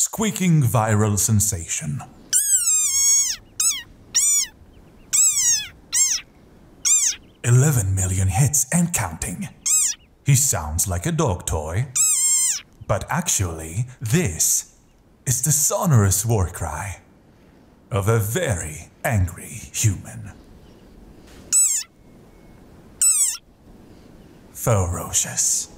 Squeaking viral sensation. Eleven million hits and counting. He sounds like a dog toy. But actually, this is the sonorous war cry of a very angry human. Ferocious.